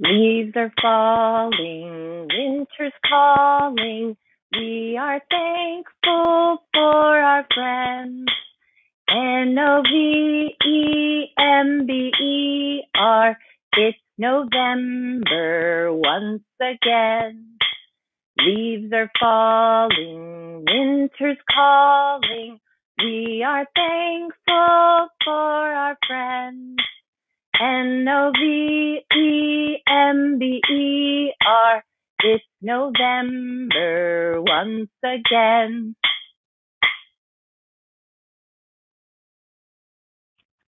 Leaves are falling, winter's calling. We are thankful for our friends. N-O-V-E-M-B-E-R. It's November once again. Leaves are falling, winter's calling. We are thankful for our friends. N-O-V-E-M-B-E-R. It's November once again.